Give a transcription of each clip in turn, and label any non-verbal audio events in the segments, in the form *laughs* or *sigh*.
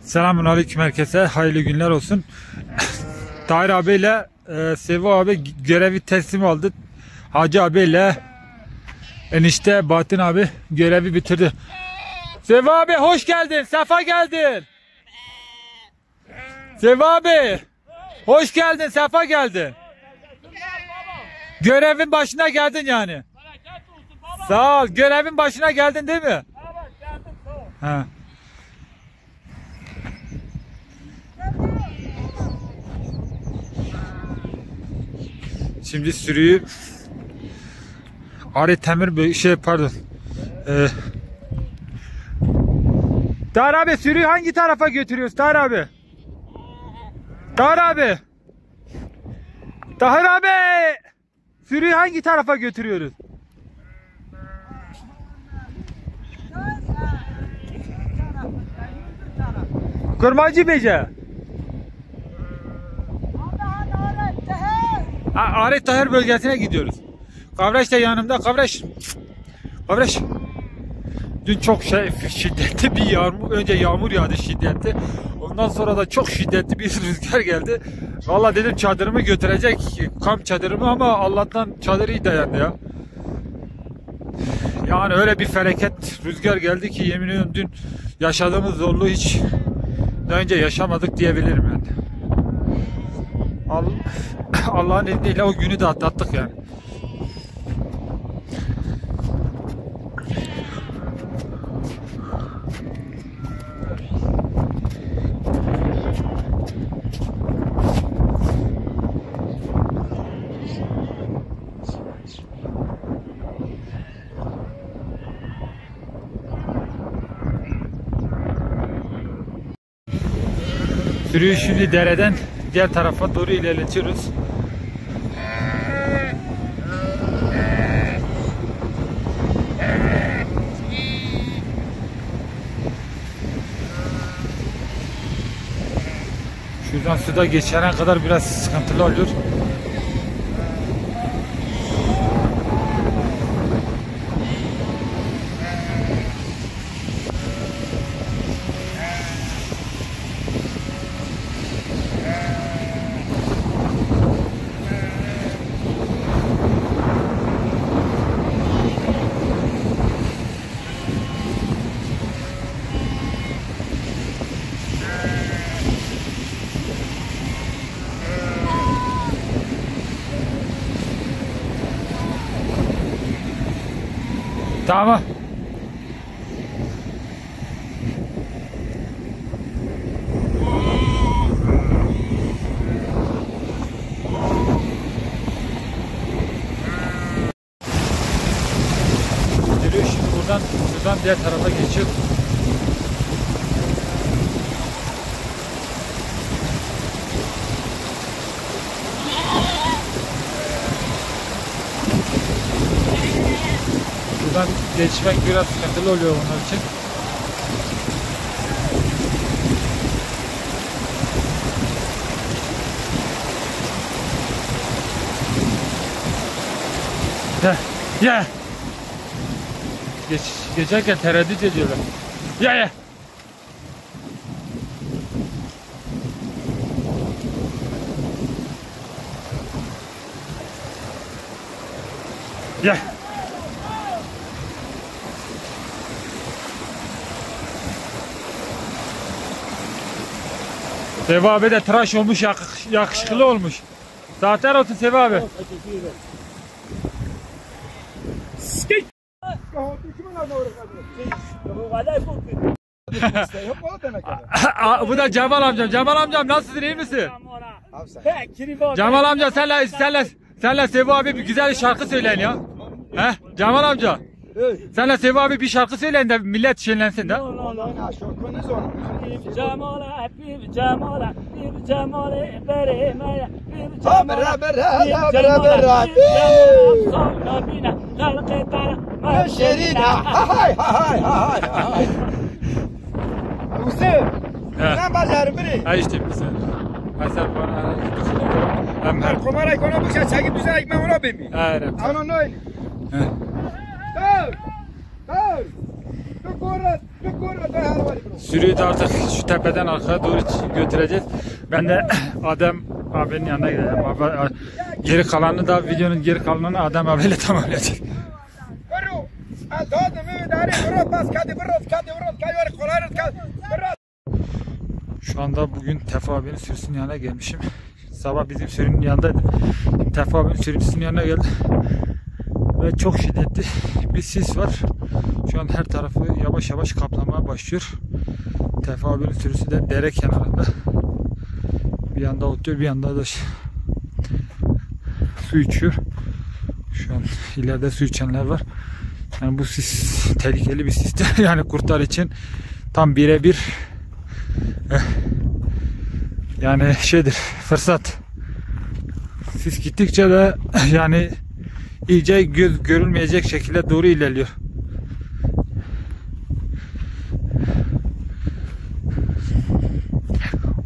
Selamun aleyküm herkese. Hayırlı günler olsun. *coughs* Tahir abiyle e, Sevo abi görevi teslim aldı. Hacı abiyle enişte Bahattin abi görevi bitirdi. Sevo abi hoş geldin. Sefa geldin. Sevo abi hoş geldin. Sefa geldin. Görevin başına geldin yani. Sağ ol. Görevin başına geldin değil mi? Ha. Şimdi sürüyü Ari Temir şey pardon. Ee, Tahir abi sürüyü hangi tarafa götürüyoruz Tahir abi? Tahir abi. Tahir abi. Sürüyü hangi tarafa götürüyoruz? Kurmacı Beyce. A- Arif Tahir bölgesine gidiyoruz. Kavraş da yanımda. Kavraş. Kavraş. Dün çok şey şiddetli bir yağmur. Önce yağmur yağdı şiddetli. Ondan sonra da çok şiddetli bir *laughs* rüzgar geldi. Vallahi dedim çadırımı götürecek kamp çadırımı ama Allah'tan çadır iyi dayandı ya. Yani öyle bir felaket rüzgar geldi ki yemin ediyorum dün yaşadığımız zorluğu hiç daha önce yaşamadık diyebilirim yani. Al- *coughs* Allah'ın izniyle o günü de atlattık yani. Sürüyü şimdi dereden diğer tarafa doğru ilerletiyoruz. Şuradan suda geçene kadar biraz sıkıntılı oluyor. Tamam. Şimdi buradan, buradan diğer tarafa geçmek biraz sıkıntılı oluyor onlar için. Gel, gel. Geç, geçerken tereddüt ediyorlar. Ya ya. Ya. Sevi abi de tıraş olmuş, yakış- yakışıklı olmuş. Saatler olsun abi. Aa, *laughs* Bu da Cemal amcam. Cemal amcam nasılsın iyi misin? Cemal amca senle senle senle Sevi abi bir güzel şarkı söyleyin ya. He? Cemal amca. Senle Sevi abi bir şarkı söyleyin de millet şenlensin de. Bir cemale, bir cemale, bir cemale veremeye, bir bera, bir cemale, bera, bera. bir cemale, sonra bine, halketara, Şerina. Hay hay hay hay. Hüseyin. He. Ne bazarı biri? Ha işte bir sen. Ha sen bana hem her. Ben kumara ikona bu şey çekip güzel ekmek ona bimi. Aynen. Ne öyle? Sürüyü artık şu tepeden arkaya doğru götüreceğiz. Ben de Adem abinin yanına gideceğim. Abi- Geri kalanını da videonun geri kalanını Adem abiyle brott. Şu anda bugün Tefa abinin sürüsünün yanına gelmişim. Sabah bizim sürünün yanındaydı. Tefa abinin sürücüsünün yanına geldi. Ve çok şiddetli bir sis var. Şu an her tarafı yavaş yavaş kaplamaya başlıyor. Tefa abinin sürüsü de dere kenarında. Bir yanda oturuyor bir yanda da su içiyor. Şu an ileride su içenler var. Yani bu sis tehlikeli bir sistem. *laughs* Yani kurtlar için tam birebir yani şeydir fırsat. Siz gittikçe de *laughs* yani iyice göz görülmeyecek şekilde doğru ilerliyor.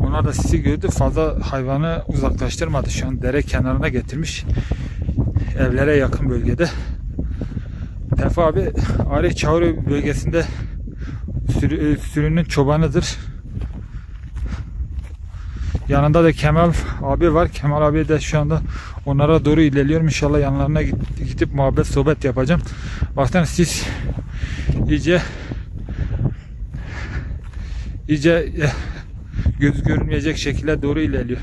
Onlar da sizi gördü fazla hayvanı uzaklaştırmadı. Şu an dere kenarına getirmiş. Evlere yakın bölgede. Tefa abi Arih Çağrı bölgesinde sürü, e, sürünün çobanıdır. Yanında da Kemal abi var. Kemal abi de şu anda onlara doğru ilerliyorum. İnşallah yanlarına gidip muhabbet sohbet yapacağım. Bakın siz iyice iyice eh, göz görünmeyecek şekilde doğru ilerliyor.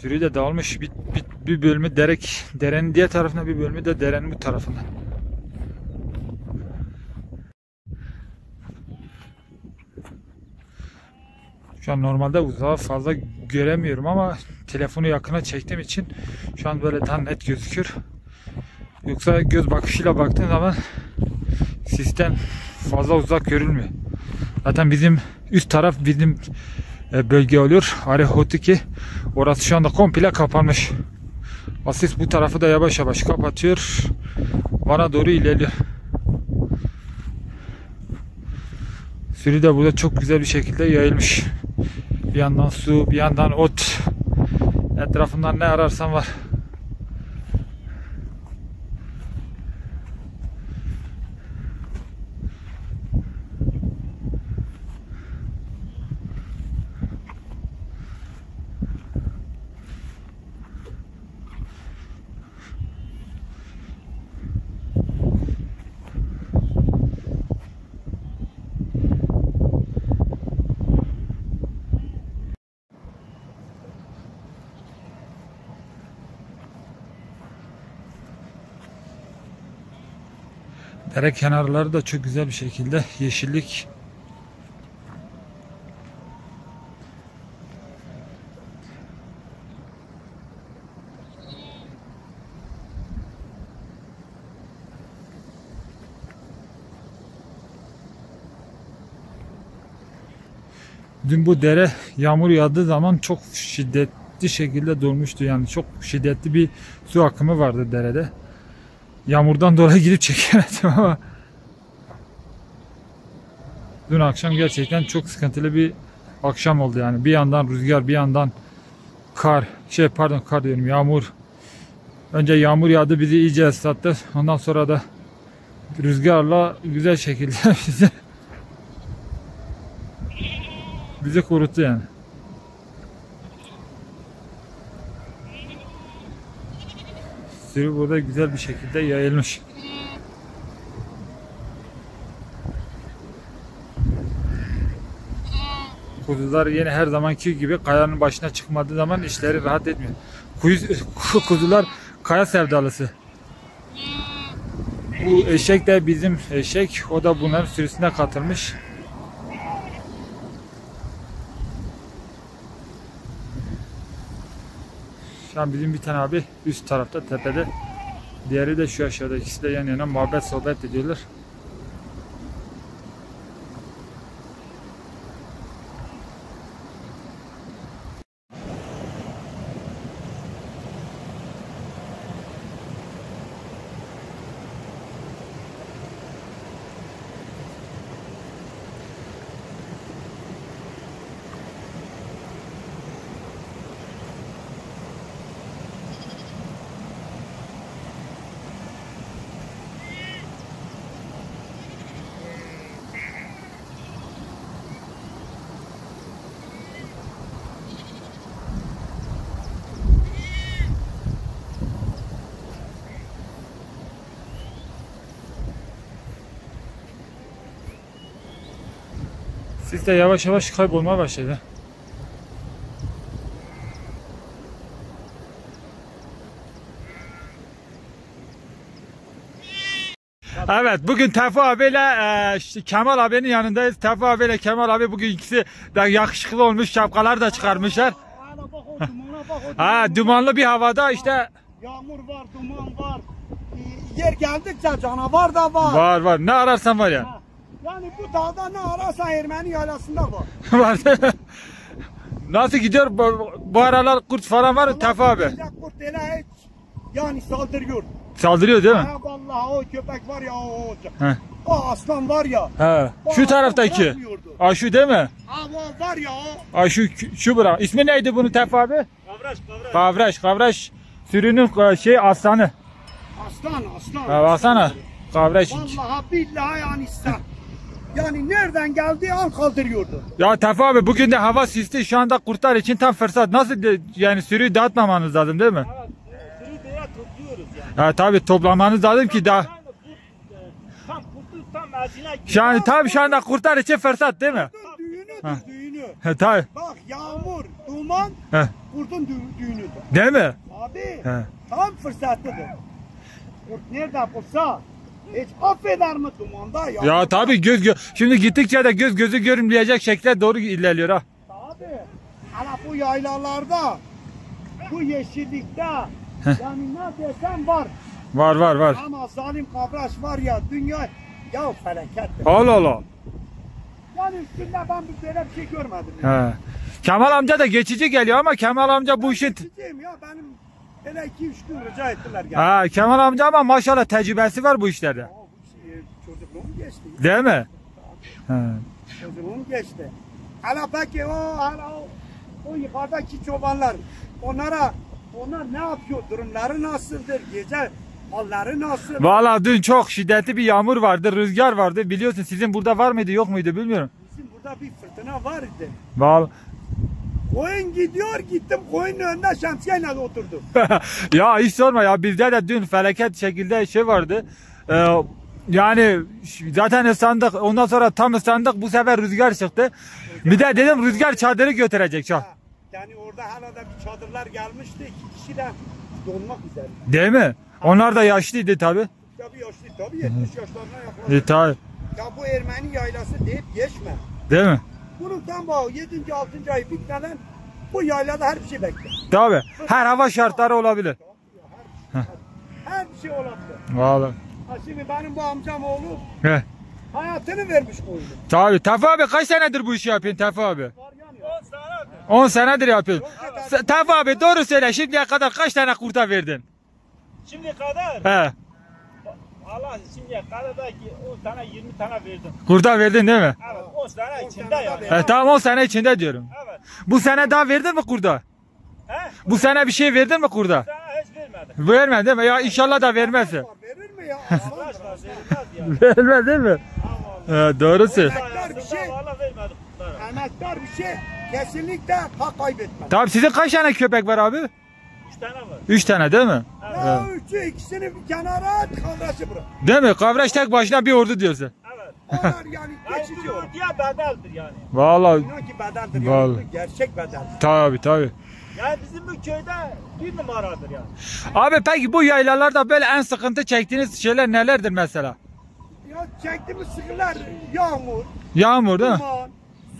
Sürü de dağılmış. Bir, bir, bir bölümü derek, derenin diğer tarafına bir bölümü de derenin bu tarafına. An normalde uzağa fazla göremiyorum ama telefonu yakına çektiğim için şu an böyle daha net gözüküyor. Yoksa göz bakışıyla baktığın zaman sistem fazla uzak görülmüyor. Zaten bizim üst taraf bizim e, bölge oluyor. Arehotiki. Orası şu anda komple kapanmış. Asis bu tarafı da yavaş yavaş kapatıyor. Bana doğru ilerliyor. Sürü de burada çok güzel bir şekilde yayılmış. Bir yandan su, bir yandan ot. Etrafından ne ararsan var. Dere kenarları da çok güzel bir şekilde yeşillik. Dün bu dere yağmur yağdığı zaman çok şiddetli şekilde dolmuştu. Yani çok şiddetli bir su akımı vardı derede. Yağmurdan dolayı gidip çekemedim ama dün akşam gerçekten çok sıkıntılı bir akşam oldu yani. Bir yandan rüzgar, bir yandan kar, şey pardon kar diyorum yağmur. Önce yağmur yağdı bizi iyice ıslattı. Ondan sonra da rüzgarla güzel şekilde *laughs* bizi bizi kuruttu yani. Sürü burada güzel bir şekilde yayılmış. Kuzular yine her zamanki gibi kayanın başına çıkmadığı zaman işleri rahat etmiyor. Kuyuz, *laughs* kuzular kaya sevdalısı. Bu eşek de bizim eşek. O da bunların sürüsüne katılmış. Şu an bizim bir tane abi üst tarafta tepede. Diğeri de şu aşağıda. İkisi de yan yana muhabbet sohbet ediyorlar. Sis de yavaş yavaş kaybolmaya başladı. Evet bugün Tevfik abiyle e, işte Kemal abinin yanındayız. Tevfik abiyle Kemal abi bugün ikisi de yakışıklı olmuş şapkalar da çıkarmışlar. Ha dumanlı bir havada işte Yağmur var, duman var. Ee, Yer geldikçe canavar da var. var var ne ararsan var ya. Ha. Yani bu dağda ne ararsan Ermeni yaylasında *laughs* var. Nasıl gidiyor bu, bu aralar kurt falan var mı Tevfik abi? Kurt ele hiç yani saldırıyor. Saldırıyor değil mi? Ha vallahi o köpek var ya o, o, He. o aslan var ya. He. Şu aslan taraftaki. bırakmıyordu. Aa şu değil mi? Ha o var ya o. Aa şu bura. İsmi neydi bunun Tevfik abi? Kavraş kavraş. Kavraş. Kavraş sürünün e, şey aslanı. Aslan aslan. Ha, baksana. Kavraş. Vallahi billahi yani sen. Yani nereden geldi an kaldırıyordu. Ya Tevfik abi bugün de hava sisli. Şu anda kurtlar için tam fırsat. Nasıl de- yani sürüyü dağıtmamanız lazım değil mi? Evet, e, sürü diye topluyoruz yani. Ha tabii toplamanız lazım ki daha. E, tam kurtu tam erzine Şu an tabii şu anda kurtlar için fırsat değil mi? Düğünüdür Ha. düğünü. He tabii. Bak yağmur, duman He. kurdun dü- düğünüdür. Değil mi? Abi He. tam fırsatıdır. Kurt nerede bulsa hiç affeder mi dumanda ya? Ya tabii göz gö Şimdi gittikçe de göz gözü görünmeyecek şekle doğru ilerliyor ha. Abi hala bu yaylalarda bu yeşillikte yani ne desem var. Var var var. Ama zalim kavraş var ya dünya ya felakettir. Allah Allah. Yani üstünde ben bir böyle bir şey görmedim. He. Kemal amca da geçici geliyor ama Kemal amca bu işin... Gideceğim ya benim hele iki üç gün rica ettiler yani. Ha Kemal amca ama maşallah tecrübesi var bu işlerde. Ya bu şey, çocukluğum geçti. Değil mi? Çocukluğum geçti. Hala peki o hala o, o yukarıdaki çobanlar onlara onlar ne yapıyor? Durumları nasıldır? Gece halleri nasıl? Valla dün çok şiddetli bir yağmur vardı, rüzgar vardı. Biliyorsun sizin burada var mıydı yok muydu bilmiyorum. Bizim burada bir fırtına vardı. Vallahi. Koyun gidiyor gittim koyunun önünde şemsiyeyle oturdum. *laughs* ya hiç sorma ya bizde de dün felaket şekilde şey vardı. Ee, yani zaten ıslandık. Ondan sonra tam ıslandık. Bu sefer rüzgar çıktı. Bir de dedim rüzgar çadırı götürecek. Ha, Yani orada hala da bir çadırlar gelmişti. iki kişi de donmak üzere. Değil mi? Onlar da yaşlıydı tabi. Tabii yaşlı tabii 70 yaşlarına yaklaşık. E, tabi. Ya bu Ermeni yaylası deyip geçme. Değil mi? Bunun tam bu 7. 6. ayı bitmeden bu yaylada her bir şey bekler. Tabi. Her hava şartları olabilir. Her bir şey olabilir. Vallahi. Ha şimdi benim bu amcam oğlu He. hayatını vermiş koyunu. Tabi. Tefe abi kaç senedir bu işi yapıyorsun Tefe abi? Var yani. 10 senedir. 10 senedir yapıyorsun. Tefe abi doğru söyle şimdiye kadar kaç tane kurta verdin? Şimdi kadar He. Allah şimdiye kadar belki 10 tane 20 tane verdim. Kurta verdin değil mi? Evet 10 sene içinde yani. He, tamam 10 sene içinde diyorum. Evet. Bu sene daha verdin mi kurda? He? Bu sene bir şey verdin mi kurda? Bu sene hiç vermedim. Vermedi değil mi? Ya inşallah da vermezsin. Verir mi ya? Arkadaşlar verilmez yani. Vermez değil mi? He, doğru söylüyorsun. Emektar bir şey. Emektar bir şey kesinlikle hak kaybetmez. Tamam sizin kaç tane köpek var abi? 3 tane var. 3 tane değil mi? Ya üçü ikisini bir kenara at kavrası bırak. Değil mi? Kavraş tek başına bir ordu diyorsun. Evet. *laughs* Onlar yani geçici olur. diye bedeldir yani. Vallahi İnan ki bedeldir Vallahi. Gerçek bedel. tabi tabi. Yani bizim bu köyde bir numaradır yani. Abi peki bu yaylalarda böyle en sıkıntı çektiğiniz şeyler nelerdir mesela? Ya çektiğimiz sıkılar yağmur, Yağmur değil mi? duman,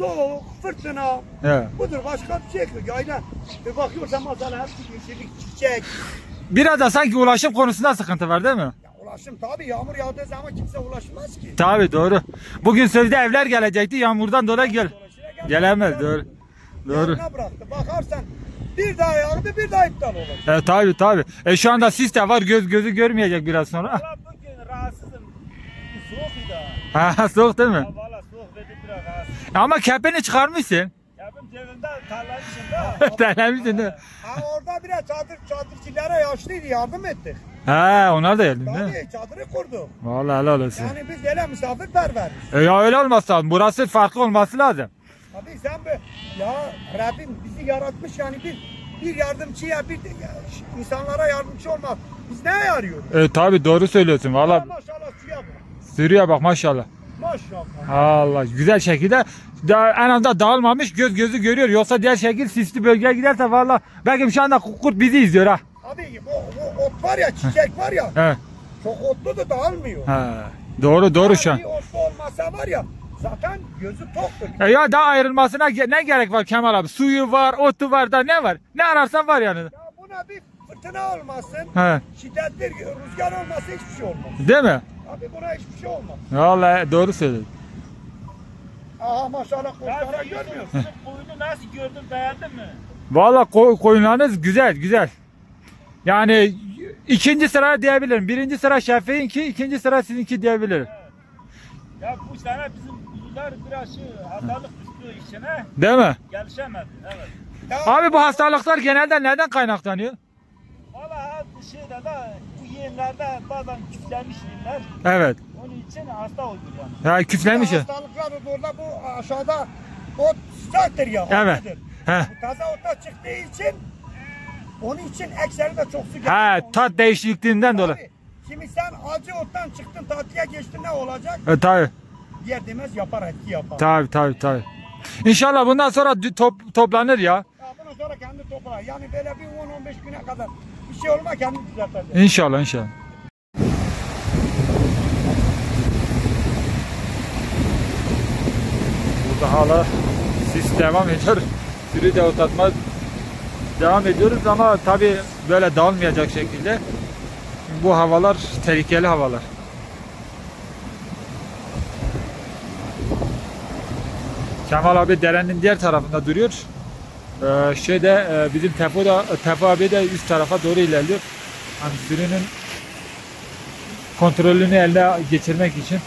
soğuk, fırtına. He. Budur başka bir şey yok. Yayla. Bir bakıyorsan mesela hepsi yeşillik, çiçek. Biraz da sanki ulaşım konusunda sıkıntı var değil mi? Ya ulaşım tabii yağmur yağdığı zaman kimse ulaşmaz ki. Tabi doğru. Bugün sözde evler gelecekti yağmurdan dolayı gel. Dolayısıyla Gelemez doğru. Doğru. Yarına bıraktı. Bakarsan bir daha yağdı bir daha iptal olacak. E tabi tabi. E şu anda sis de var göz gözü görmeyecek biraz sonra. Valla bugün rahatsızım. Soğuk idi. Ha soğuk değil mi? Ya Valla soğuk verdi biraz rahatsız. Ama kepeni çıkarmışsın. Yapım cebimde tarlanın içinde. *laughs* Değil mi? Ha orada bile çadır çadırcılara yaşlıydı yardım ettik. Ha onlar da geldin değil mi? Çadırı kurduk. Vallahi helal olsun. Yani biz öyle misafirperveriz. E ya öyle olmaz lazım. Burası farklı olması lazım. Tabii sen be ya Rabbim bizi yaratmış yani bir bir yardımcıya bir de ya, insanlara yardımcı olmaz. Biz ne arıyoruz? E tabi doğru söylüyorsun. Valla Maşallah suya bak. sürüye bak maşallah. Maşallah. Allah güzel şekilde da, en azından dağılmamış göz gözü görüyor. Yoksa diğer şekil sisli bölgeye giderse valla belki şu anda kurt bizi izliyor ha. Abi o, o ot var ya çiçek var ya He. çok otlu da dağılmıyor. He. Doğru doğru şu an. Bir otlu olmasa var ya zaten gözü toktur. E ya daha ayrılmasına ne gerek var Kemal abi? Suyu var, otu var da ne var? Ne ararsan var yani. Ya buna bir fırtına olmasın, He. şiddetli rüzgar olmasa hiçbir şey olmaz. Değil mi? Abi buna hiçbir şey olmaz. Vallahi doğru söyledin. Aha maşallah kuşlara sen görmüyorsun. Yusuf'un koyunu nasıl gördün beğendin mi? Vallahi ko- koyunlarınız güzel güzel. Yani ikinci sıra diyebilirim. Birinci sıra Şafii'ninki, ikinci sıra sizinki diyebilirim. Ya bu sene bizim kuzular biraz şey hastalık düştüğü içine Değil mi? gelişemedi. Evet. Ya, Abi bu hastalıklar genelde neden kaynaklanıyor? Valla şeyde de yemlerde bazen küflenmiş yemler. Evet. Onun için hasta oluyor yani. Ya küflemiş ya. Hastalıklar orada bu aşağıda ot sıcaktır ya. Evet. hafiftir. He. Bu taze ota çıktığı için onun için ekseri de çok su He, geliyor. tat değişikliğinden dolayı. Şimdi sen acı ottan çıktın tatlıya geçtin ne olacak? E, tabii. Yer demez yapar etki yapar. Tabii tabii tabii. İnşallah bundan sonra top, toplanır ya. Ya bundan sonra kendi toplar. Yani böyle bir 10-15 güne kadar bir şey olma kendi düzeltecek. İnşallah inşallah. Burada hala sis devam ediyor. Sürü de otlatma devam ediyoruz ama tabi böyle dağılmayacak şekilde. Bu havalar tehlikeli havalar. Kemal abi derenin diğer tarafında duruyor. Ee, şeyde e, bizim Tefo da Tefo abi de üst tarafa doğru ilerliyor. Hani sürünün kontrolünü elde geçirmek için.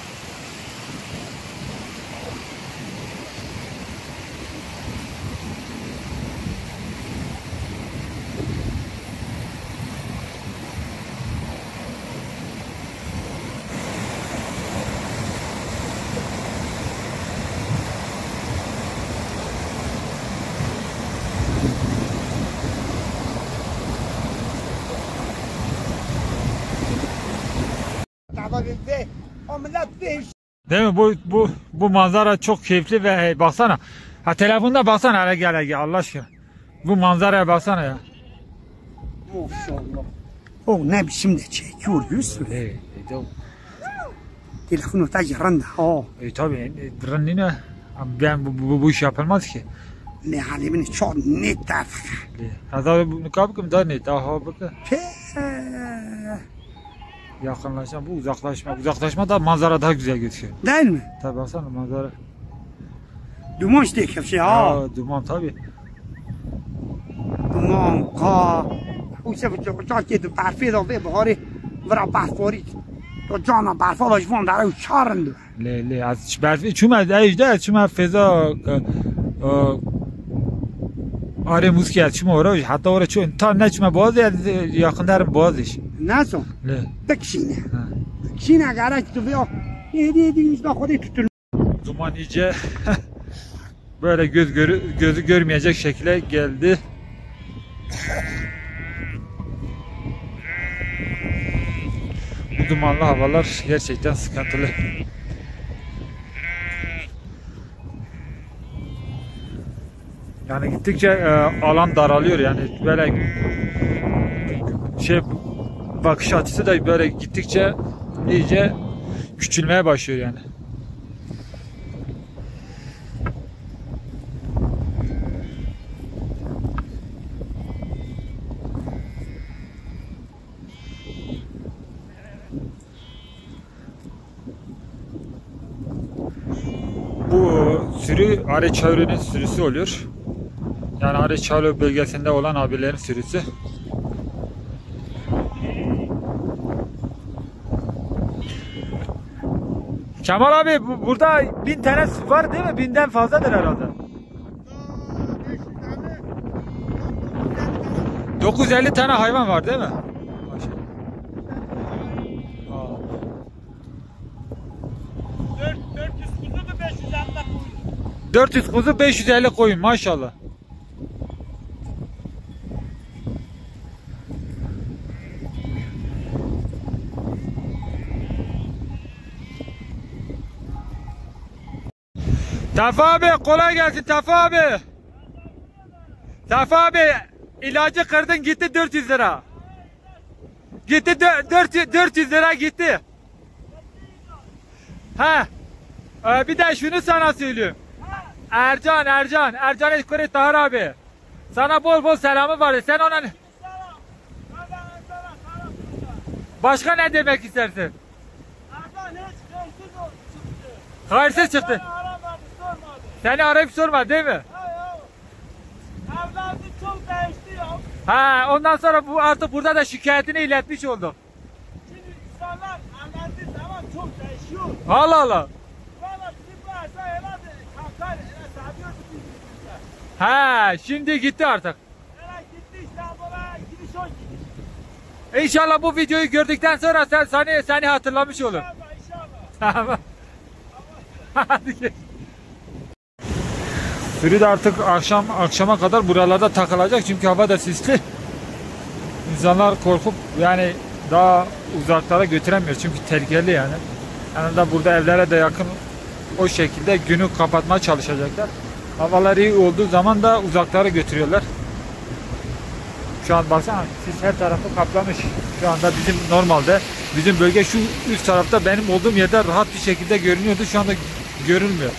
Tamam ve o millet ve Değil mi? Bu bu bu manzara çok keyifli ve hey, baksana. Ha telefonda baksana hele gel hele Allah aşkına. Bu manzaraya baksana ya. Maşallah. O ne biçim de çekiyor Yusuf. Hey, hey, Telefonu da yaranda. Ha. e, tabii e, Rannine ben bu, bu, bu iş yapılmaz ki. Ne halimini çok net tafik. Hatta bunu kapkım da ne daha bakın. Yakınlaşan bu uzaklaşma. Uzaklaşma da manzara daha güzel gözüküyor. Değil mi? Tabi baksana manzara. Duman işte hep şey ha. Ya, duman tabi. Duman, ka. Oysa bu çok çok yedim. Parfait oldu. Bahari. Vra parfait. تو جانا برفا داشوان در او چارند لی از برفی چون از اجده از چون فضا آره موسکی از چون آره حتی آره چون تا نه چون بازی از یاخن درم بازیش نسو Le. بکشینه Ha. بکشینه اگر تو بیا یه دیگه دیگه خودی tutun Duman iyice *laughs* böyle göz görü, gözü görmeyecek şekilde geldi. Bu dumanlı havalar gerçekten sıkıntılı. Yani gittikçe e, alan daralıyor yani böyle şey bakış açısı da böyle gittikçe iyice küçülmeye başlıyor yani. Bu sürü Areçavru'nun sürüsü oluyor. Yani Areçavru bölgesinde olan abilerin sürüsü. Kemal abi bu- burada bin tane var değil mi? Binden fazladır herhalde. 950 tane hayvan var değil mi? Maşallah. Aa. 4, 400 kuzu mu 500 Allah koyun? 400 kuzu 550 koyun maşallah. Tefa abi kolay gelsin Tefa abi. Tefa abi ilacı kırdın gitti 400 lira. Gitti dö- 400, 400 lira gitti. Ha. Ee, bir de şunu sana söyleyeyim. Ercan Ercan Ercan Eskuri Tahir abi. Sana bol bol selamı vardı. Sen ona başka ne demek istersin? Hayırsız çıktı. Seni arayıp sorma değil mi? Evladı çok değişti ya. Ha ondan sonra bu artık burada da şikayetini iletmiş olduk. Şimdi insanlar evlendiği zaman çok değişiyor. Allah Allah. Valla bizim bu aşağı herhalde kalkar, sarıyordu birbirimize. Ha şimdi gitti artık. Hele gitti İstanbul'a gidiş o gidiş. İnşallah bu videoyu gördükten sonra sen seni seni hatırlamış olur. İnşallah inşallah. Tamam. *laughs* Hadi geç. Sürü de artık akşam akşama kadar buralarda takılacak çünkü hava da sisli. İnsanlar korkup yani daha uzaklara götüremiyor çünkü tehlikeli yani. Yani da burada evlere de yakın o şekilde günü kapatmaya çalışacaklar. Havalar iyi olduğu zaman da uzaklara götürüyorlar. Şu an baksana sis her tarafı kaplamış. Şu anda bizim normalde bizim bölge şu üst tarafta benim olduğum yerde rahat bir şekilde görünüyordu. Şu anda görünmüyor.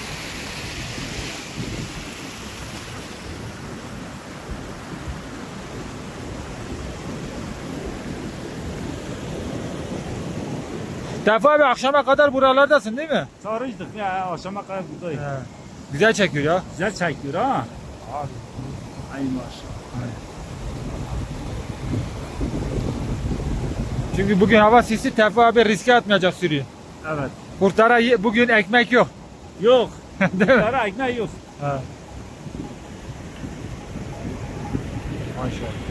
Defa abi akşama kadar buralardasın değil mi? Sarıcdık ya akşama kadar buradayız. He. Güzel çekiyor ya. Güzel çekiyor ha. Ay maşallah. Çünkü bugün hava sisli Tefa abi riske atmayacak sürüyü. Evet. Kurtara ye- bugün ekmek yok. Yok. *laughs* değil mi? Kara ekmeği yok. Ha. Maşallah.